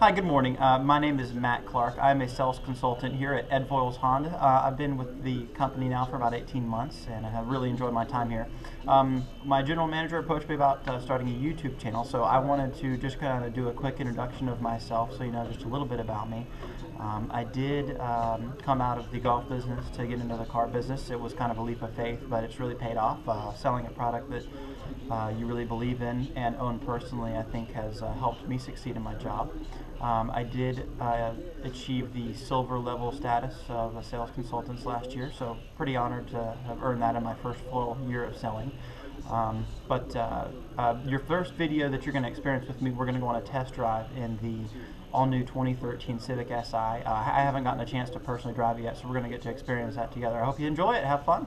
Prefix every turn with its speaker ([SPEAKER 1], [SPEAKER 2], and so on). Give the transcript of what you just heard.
[SPEAKER 1] Hi, good morning. Uh, my name is Matt Clark. I'm a sales consultant here at Ed Voyles Honda. Uh, I've been with the company now for about 18 months and I have really enjoyed my time here. Um, my general manager approached me about uh, starting a YouTube channel, so I wanted to just kind of do a quick introduction of myself so you know just a little bit about me. Um, I did um, come out of the golf business to get into the car business. It was kind of a leap of faith, but it's really paid off. Uh, selling a product that uh, you really believe in and own personally, I think has uh, helped me succeed in my job. Um, I did uh, achieve the silver level status of a sales consultant last year, so pretty honored to have earned that in my first full year of selling. Um, but uh, uh, your first video that you're going to experience with me, we're going to go on a test drive in the all-new 2013 Civic Si. Uh, I haven't gotten a chance to personally drive yet, so we're going to get to experience that together. I hope you enjoy it. Have fun.